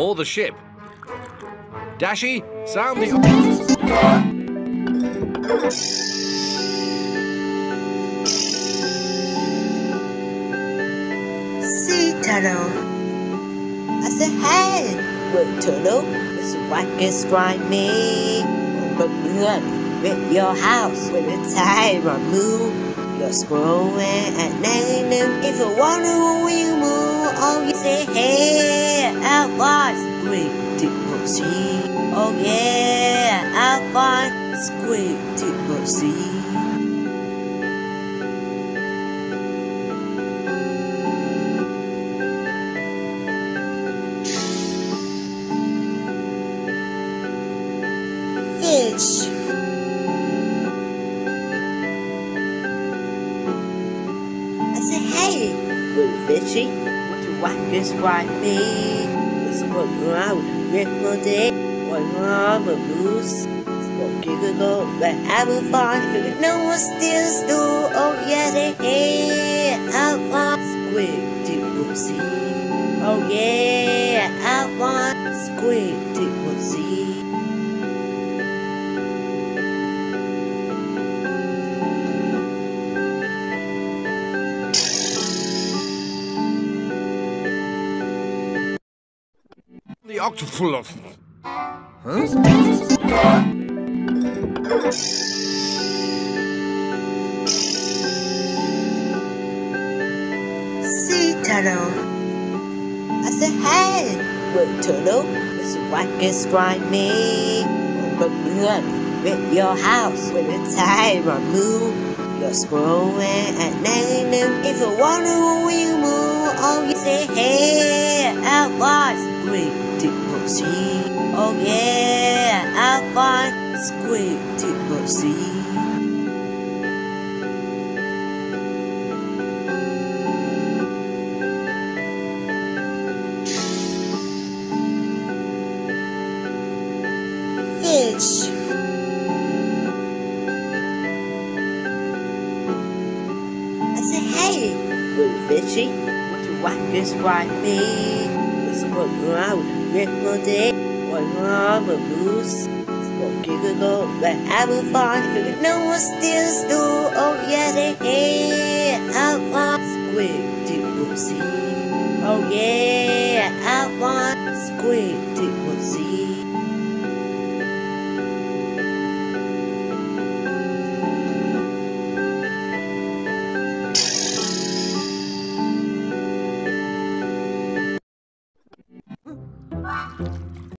aboard the ship. Dashi, sound the... Sea turtle. I said, hey, good turtle, it's wackest right me. But good, with your house, with the tide or move. You're scrolling at nine if you wonder when you move. Oh, you say, hey, sea. Oh, yeah, out wide, squeak, deep sea. fish. I said, hey, little fishy, what you whack this right me? This is what around my day, what on the loose. What you could go, but have a fun, if you know what still do, oh yeah, they hey, out on squid, deep will see. Oh yeah, out on squid, The octopus. Sea turtle. I said, hey, good turtle, it's wackest right me. But good, with your house, with the tide or move. You're scrolling at nine if you wonder when you move. Oh, you say, hey, squeak, deep sea. Oh, yeah, out wide, squeak, deep sea. fish. I said, hey, little fishy, what do you whack this right me? quần áo Nhật mơ thế. Quần áo và blues smoke you cơ cô but I will find If you know what steals do Oh yeah they hate I want Squid Diplomacy Oh yeah I want Squid see.